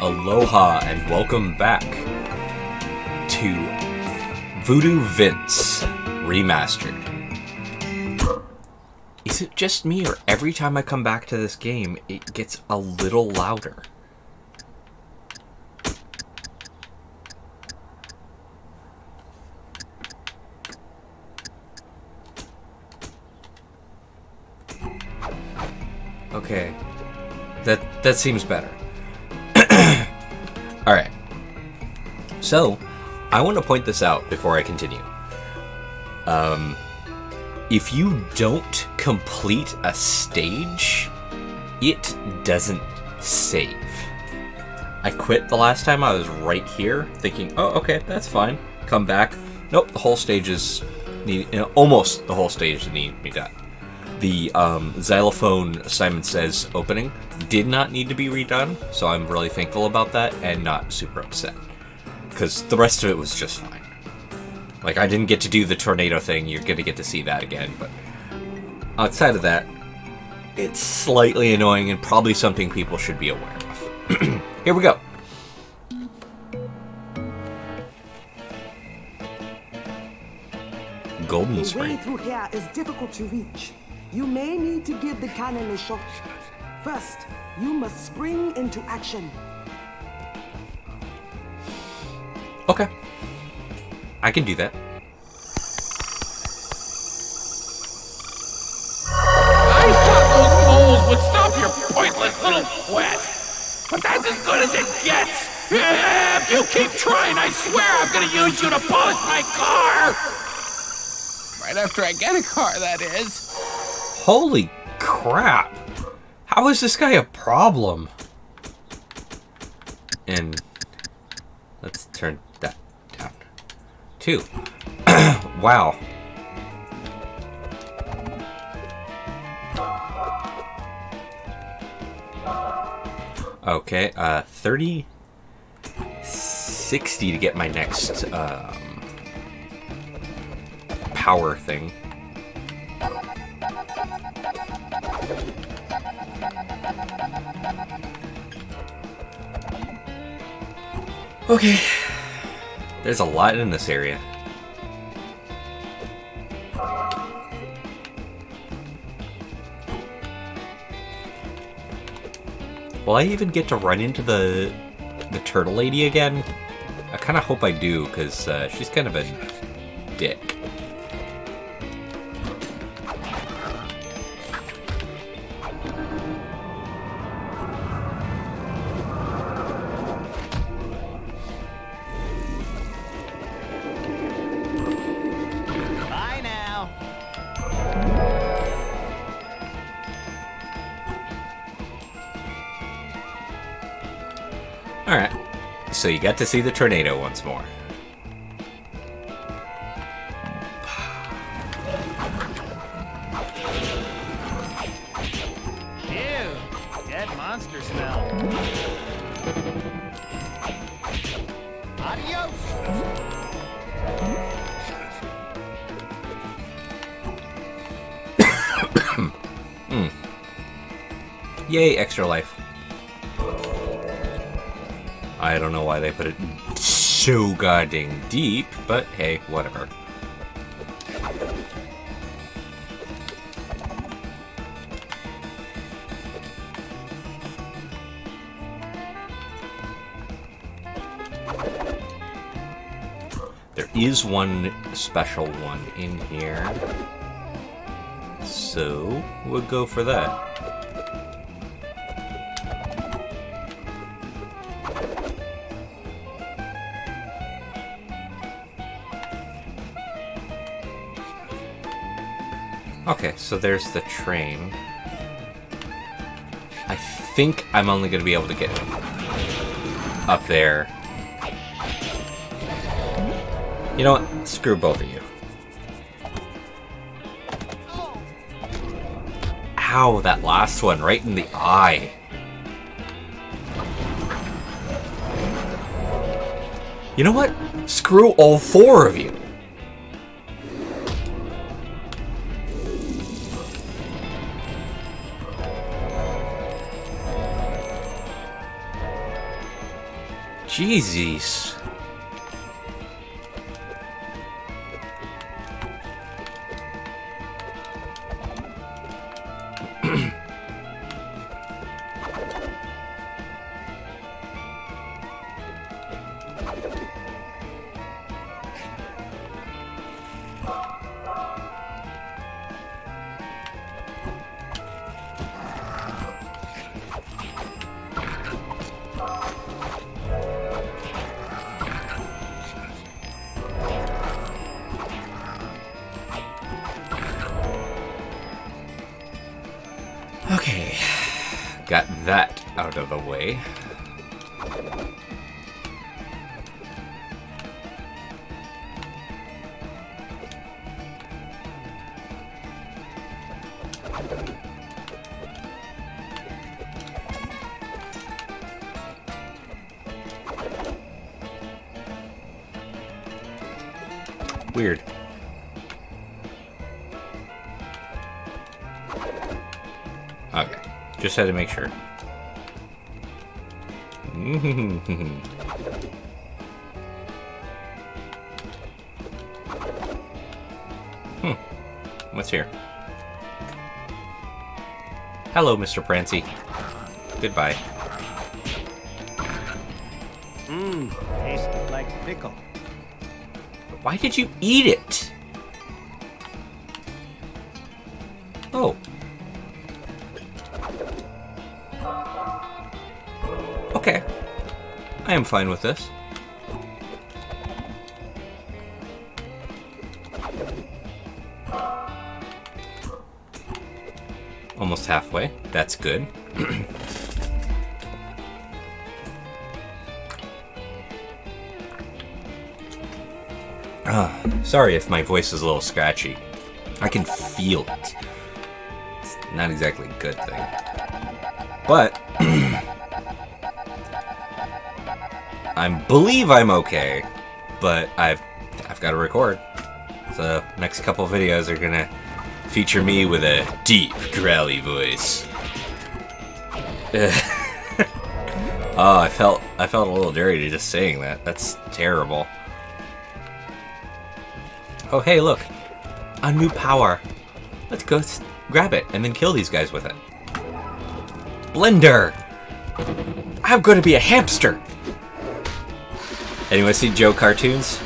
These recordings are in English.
Aloha and welcome back to Voodoo Vince Remastered. Is it just me, or every time I come back to this game, it gets a little louder? Okay. That that seems better. All right. So, I want to point this out before I continue. Um, if you don't complete a stage, it doesn't save. I quit the last time I was right here, thinking, "Oh, okay, that's fine." Come back. Nope, the whole stage is need you know, almost the whole stage need to be done. The um, xylophone Simon Says opening did not need to be redone, so I'm really thankful about that and not super upset. Because the rest of it was just fine. Like, I didn't get to do the tornado thing, you're gonna get to see that again, but outside of that, it's slightly annoying and probably something people should be aware of. Here we go. Golden The way Spring. through here is difficult to reach. You may need to give the cannon a shot. First, you must spring into action. Okay. I can do that. I thought those moles would stop your pointless little quest. But that's as good as it gets. If you keep trying, I swear I'm gonna use you to polish my car. Right after I get a car, that is. Holy crap! How is this guy a problem? And let's turn that down. Two. wow. Okay, uh, 30, 60 to get my next, um, power thing. Okay. There's a lot in this area. Will I even get to run into the the turtle lady again? I kind of hope I do, because uh, she's kind of a dick. So you got to see the tornado once more. Ew. Dead monster smell. Adios. Hmm. Yay, extra life. I don't know why they put it so goddamn deep, but hey, whatever. There is one special one in here. So, we'll go for that. So there's the train. I think I'm only going to be able to get up there. You know what? Screw both of you. Ow, that last one right in the eye. You know what? Screw all four of you. Jesus. Out of the way. Weird. Okay, just had to make sure. Hmm. What's here? Hello, Mr. Prancy. Goodbye. Mmm, tastes like pickle. Why did you eat it? Oh. Okay. I am fine with this. Almost halfway. That's good. Ah, sorry if my voice is a little scratchy. I can feel it. It's not exactly a good thing. But I believe I'm okay, but I've I've got to record. So next couple videos are gonna feature me with a deep, growly voice. oh, I felt I felt a little dirty just saying that. That's terrible. Oh, hey, look. A new power. Let's go grab it and then kill these guys with it. Blender! I'm gonna be a hamster! Anyone see Joe cartoons?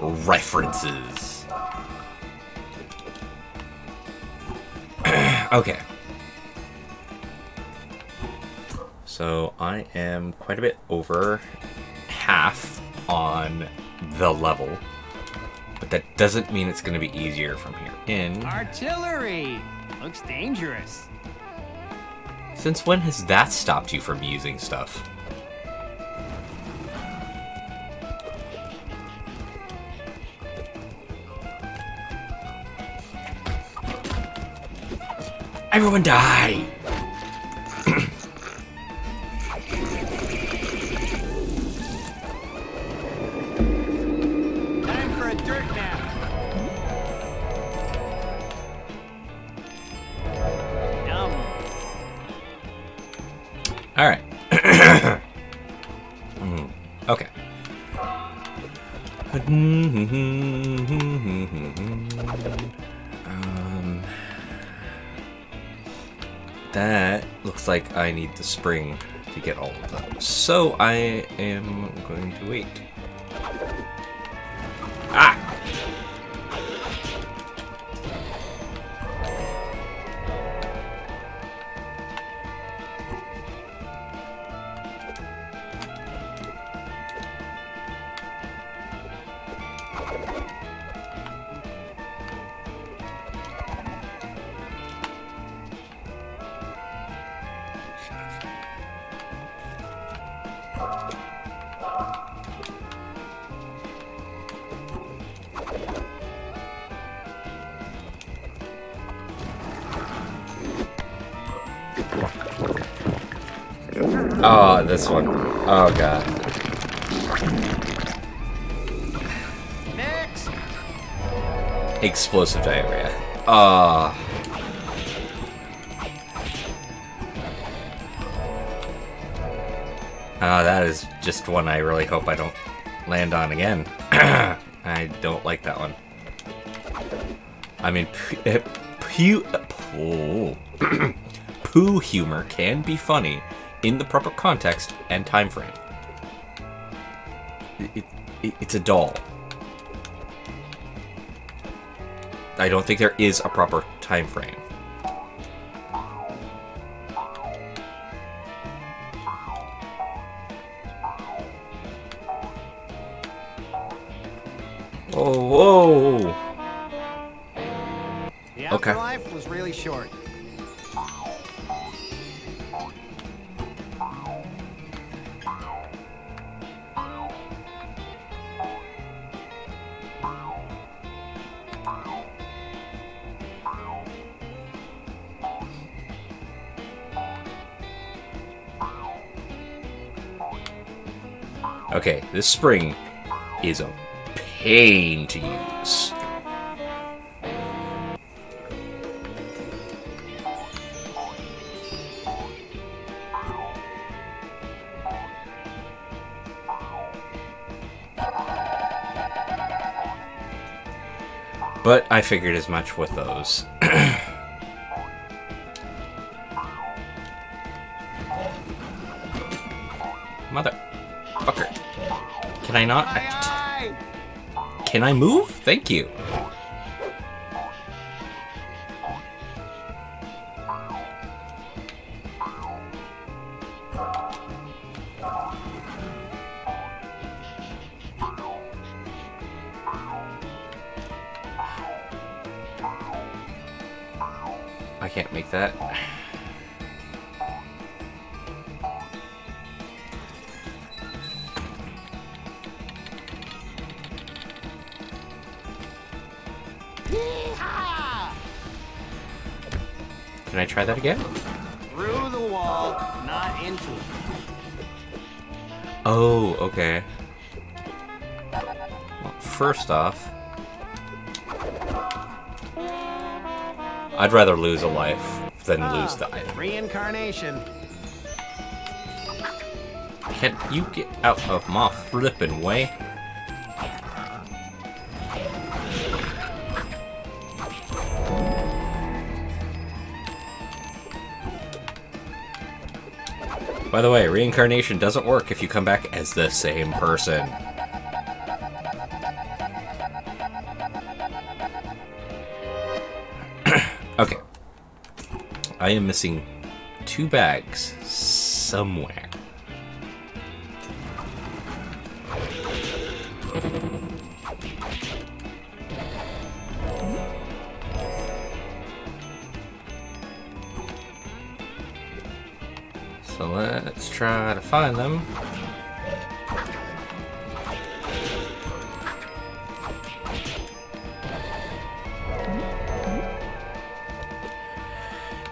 References. okay. So I am quite a bit over half on the level. Doesn't mean it's going to be easier from here in. Artillery! Looks dangerous. Since when has that stopped you from using stuff? Everyone die! I need the spring to get all of those. So I am going to wait. Oh, this one. Oh god. Next! explosive diarrhea. Ah. Ah, that is just one I really hope I don't land on again. I don't like that one. I mean, p- uh, pu- oh. poo humor can be funny in the proper context and time frame. It, it, it's a doll. I don't think there is a proper time frame. Oh, whoa! The Okay. was really short. This spring is a pain to use. But I figured as much with those. Motherfucker. Can I not? Can I move? Thank you. Again? Through the wall, not into it. Oh, okay. Well, first off, I'd rather lose a life than ah, lose the item. Reincarnation. Can you get out of my flippin' way? By the way, reincarnation doesn't work if you come back as the same person. okay. I am missing two bags somewhere. So let's try to find them.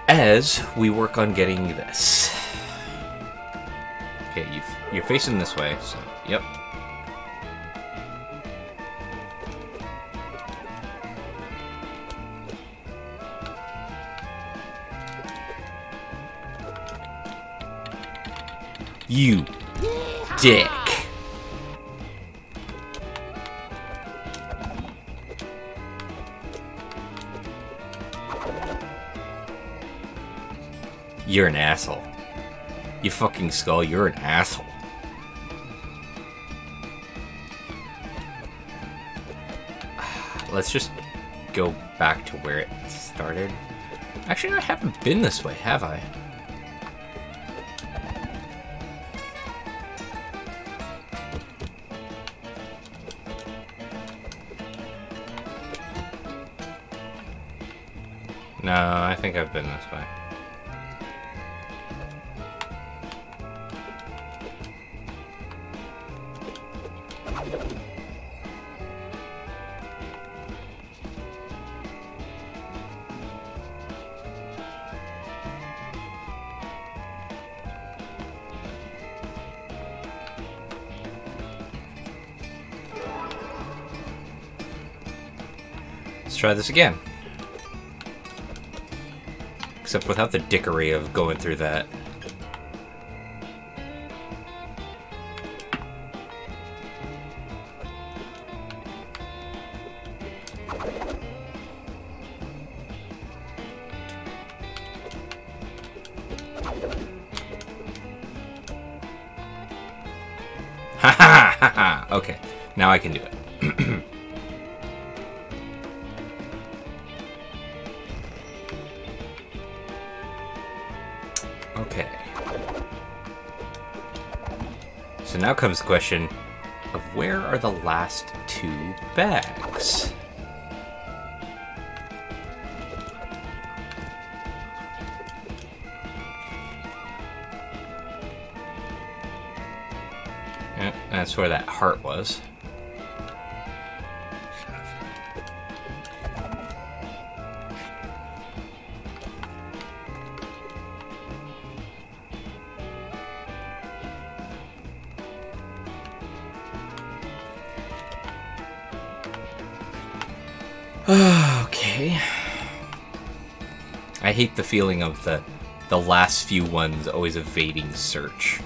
As we work on getting this. Okay, you you're facing this way, so yep. You dick. You're an asshole. You fucking skull, you're an asshole. Let's just go back to where it started. Actually, I haven't been this way, have I? No, I think I've been this way. Let's try this again. Except without the dickery of going through that. Ha ha ha ha! Okay, now I can do it. So now comes the question of where are the last two bags? Yep, that's where that heart was. okay. I hate the feeling of the the last few ones always evading search.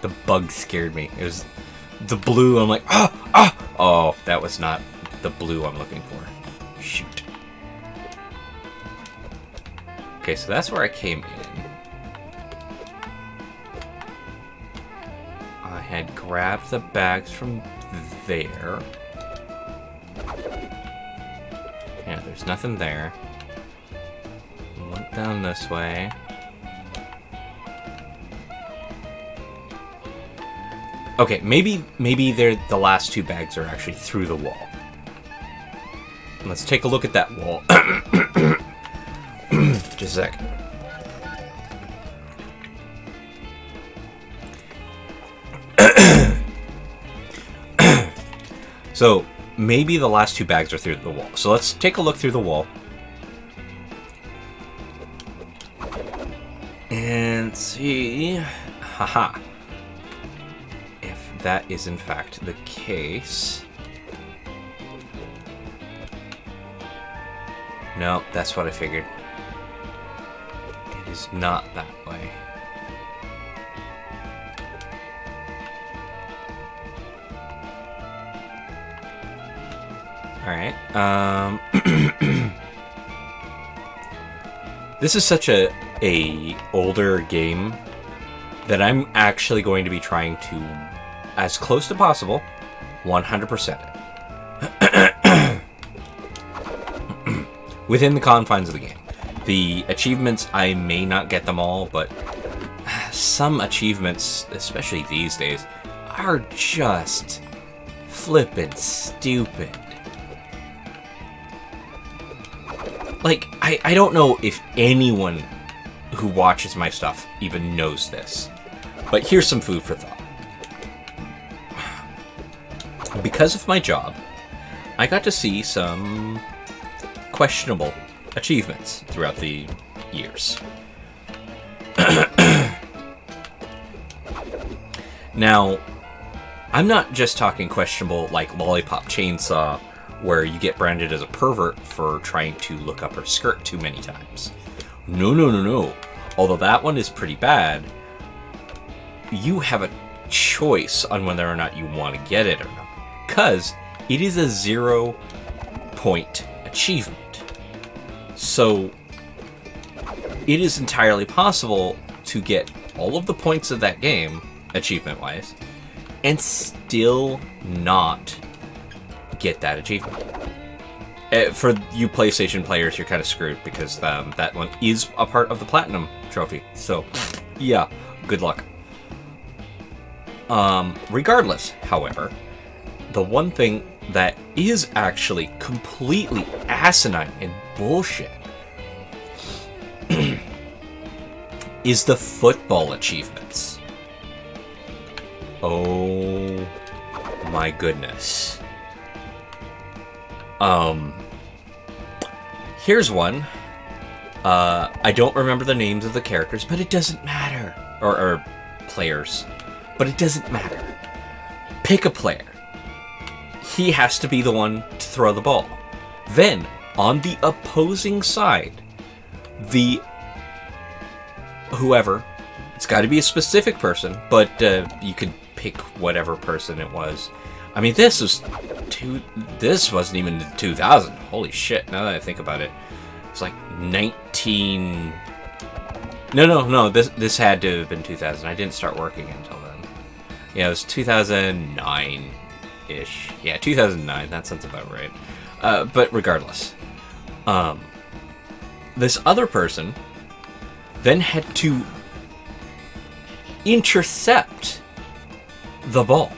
The bug scared me. It was the blue. I'm like, ah, ah. Oh, that was not the blue I'm looking for. Shoot. Okay, so that's where I came in. Grabbed the bags from there. Yeah, there's nothing there. Went down this way. Okay, maybe maybe they're the last two bags are actually through the wall. Let's take a look at that wall. Just a sec. So maybe the last two bags are through the wall. So let's take a look through the wall. And see. Haha if that is in fact the case. No, that's what I figured. It is not that way. Alright, um... this is such a, a older game that I'm actually going to be trying to, as close to possible, 100% Within the confines of the game. The achievements, I may not get them all, but some achievements, especially these days, are just flippin' stupid. Like, I, I don't know if anyone who watches my stuff even knows this. But here's some food for thought. Because of my job, I got to see some questionable achievements throughout the years. now, I'm not just talking questionable like Lollipop Chainsaw, where you get branded as a pervert for trying to look up her skirt too many times. No, no, no, no. Although that one is pretty bad, you have a choice on whether or not you want to get it or not. Because it is a zero point achievement. So it is entirely possible to get all of the points of that game, achievement wise, and still not get that achievement. Uh, for you PlayStation players, you're kind of screwed because um, that one is a part of the Platinum trophy. So, yeah, good luck. Um, regardless, however, the one thing that is actually completely asinine and bullshit is the football achievements. Oh my goodness. Um, here's one. Uh, I don't remember the names of the characters, but it doesn't matter. Or, or players. But it doesn't matter. pick a player. He has to be the one to throw the ball. Then, on the opposing side, the whoever, it's got to be a specific person, but uh, you could pick whatever person it was. I mean, this was two. This wasn't even 2000. Holy shit! Now that I think about it, it's like 19. No, no, no. This this had to have been 2000. I didn't start working until then. Yeah, it was 2009 ish. Yeah, 2009. That sounds about right. Uh, but regardless, um, this other person then had to intercept the ball.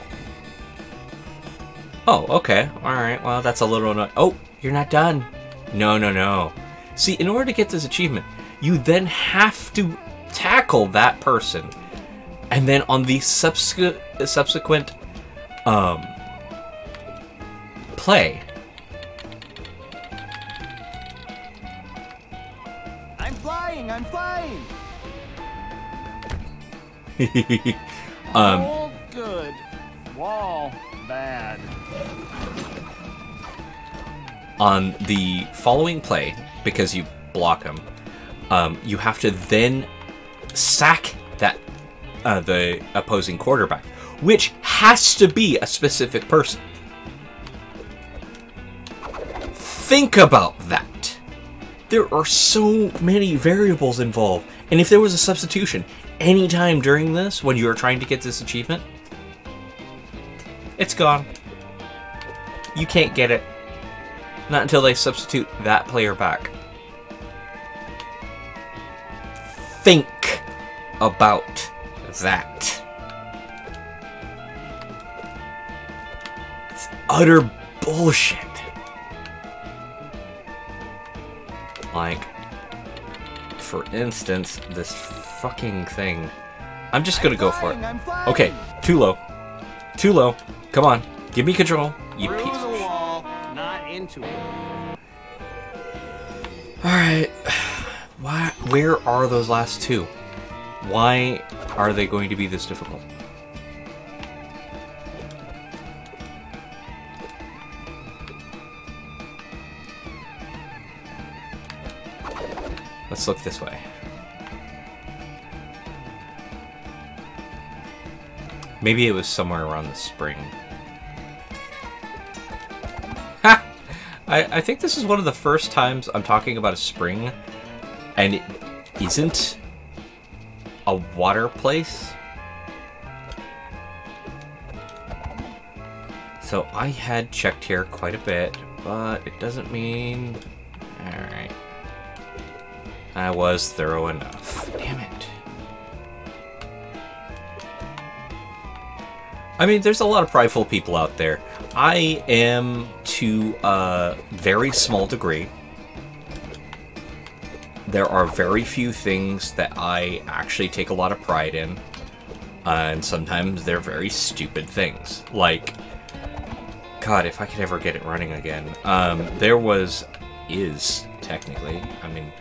Oh, okay. All right. Well, that's a little. No- oh, you're not done. No, no, no. See, in order to get this achievement, you then have to tackle that person, and then on the subsequent subsequent um, play, I'm flying, I'm flying. um, good. Wall bad. on the following play, because you block him, um, you have to then sack that uh, the opposing quarterback, which has to be a specific person. Think about that. There are so many variables involved, and if there was a substitution anytime during this when you are trying to get this achievement, it's gone. You can't get it. Not until they substitute that player back. Think about that. It's utter bullshit. Like, for instance, this fucking thing. I'm just gonna go for it. Okay, too low. Too low. Come on, give me control. You Through piece the wall, not into it. Alright. Why where are those last two? Why are they going to be this difficult? Let's look this way. Maybe it was somewhere around the spring. I, I think this is one of the first times I'm talking about a spring, and it isn't a water place. So I had checked here quite a bit, but it doesn't mean. Alright. I was thorough enough. Damn it. I mean, there's a lot of prideful people out there. I am to a very small degree. There are very few things that I actually take a lot of pride in. And sometimes they're very stupid things. Like, God, if I could ever get it running again. Um, there was, is, technically. I mean,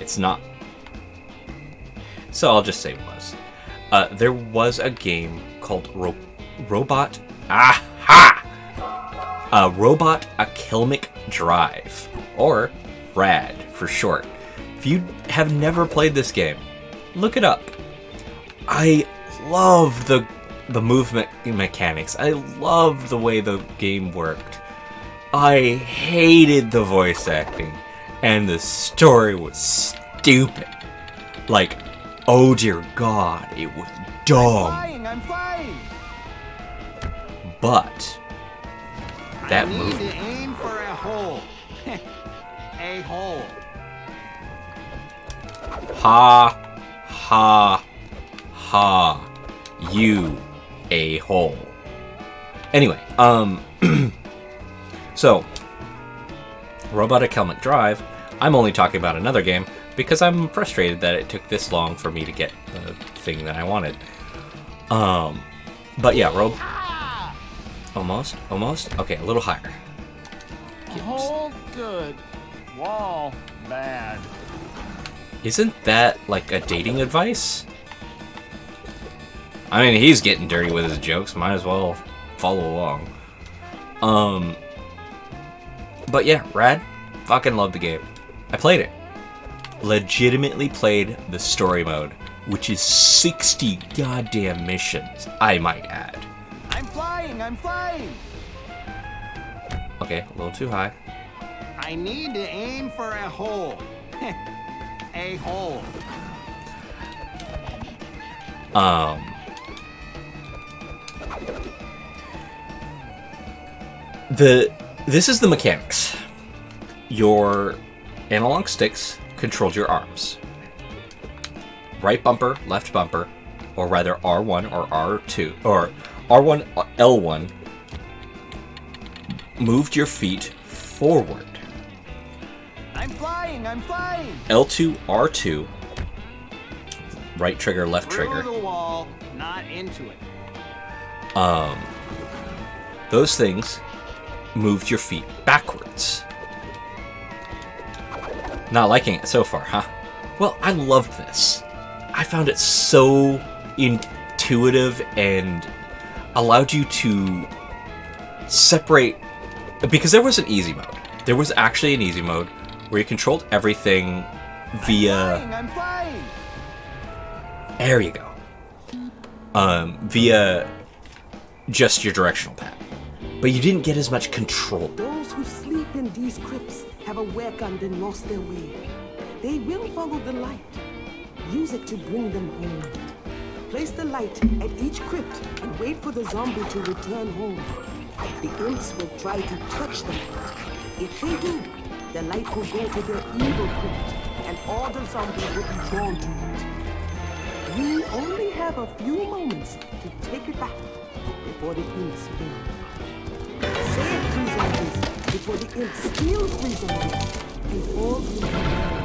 it's not. So I'll just say was. Uh, there was a game called Ro- Robot. Aha! Uh, Robot Alchemic Drive, or RAD for short. If you have never played this game, look it up. I love the the movement mechanics. I love the way the game worked. I hated the voice acting, and the story was stupid. Like, oh dear God, it was dumb. Flying, I'm flying. But that I to aim for a hole. a hole. ha, ha, ha, you a hole. Anyway, um, so Robot Alchemic Drive. I'm only talking about another game because I'm frustrated that it took this long for me to get the thing that I wanted. Um, but yeah, Rob. Almost, almost. Okay, a little higher. Hole good. Wall bad. Isn't that like a dating advice? I mean, he's getting dirty with his jokes. Might as well follow along. Um, but yeah, rad. Fucking love the game. I played it. Legitimately played the story mode, which is 60 goddamn missions, I might add. I'm flying, I'm flying. Okay, a little too high. I need to aim for a hole. a hole. Um, the this is the mechanics. Your analog sticks controlled your arms. Right bumper, left bumper, or rather R1 or R2 or R1 L1 moved your feet forward. I'm flying, I'm flying. L2 R2 right trigger, left trigger. The wall, not into it. Um, those things moved your feet backwards. Not liking it so far, huh? Well, I loved this. I found it so intuitive and allowed you to separate because there was an easy mode. There was actually an easy mode where you controlled everything via Flying, I'm flying. there you go. Um, via just your directional pad. But you didn't get as much control. Those who sleep in these crypts have awakened and lost their way. They will follow the light. Use it to bring them home. Place the light at each crypt and wait for the zombie to return home. The imps will try to touch the light. If they do, the light will go to their evil crypt, and all the zombies will be drawn to it. We only have a few moments to take it back before the imps win. Three zombies, before the imp steals three zombies and all three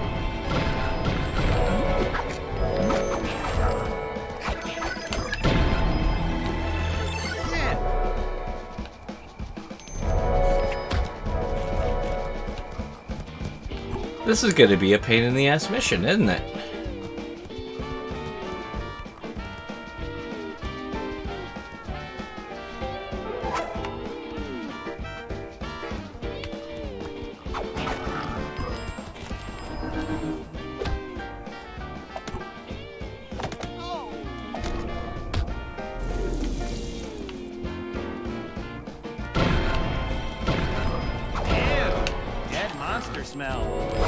This is going to be a pain in the ass mission, isn't it? Smell.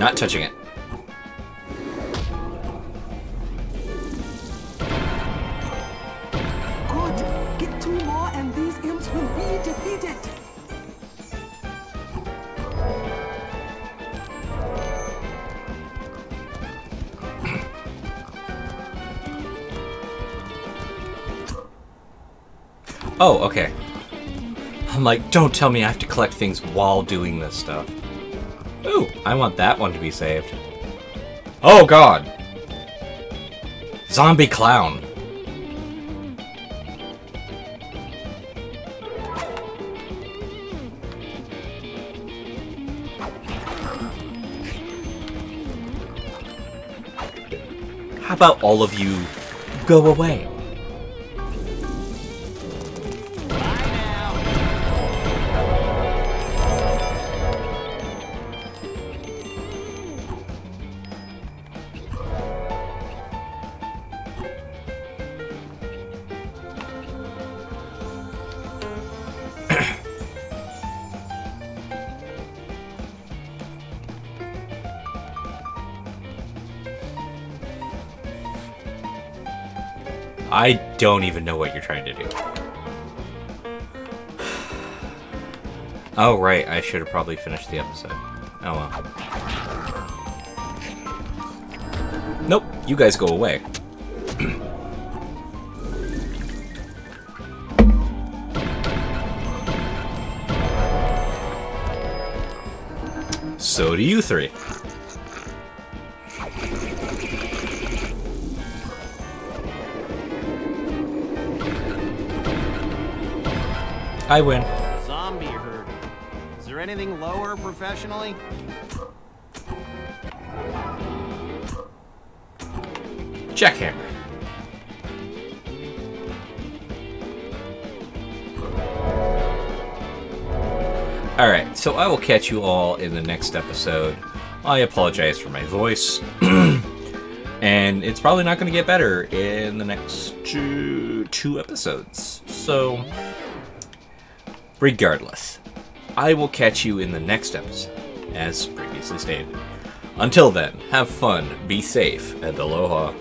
Not touching it. Good. Get two more and these imps will be defeated. Oh, okay. I'm like, don't tell me I have to collect things while doing this stuff. I want that one to be saved. Oh god! Zombie clown. How about all of you go away? Don't even know what you're trying to do. Oh, right. I should have probably finished the episode. Oh well. Nope. You guys go away. so do you three. I win. Zombie herd. Is there anything lower professionally? Jackhammer. Alright, so I will catch you all in the next episode. I apologize for my voice. and it's probably not going to get better in the next two, two episodes. So regardless, I will catch you in the next episode, as previously stated. Until then, have fun, be safe, and aloha.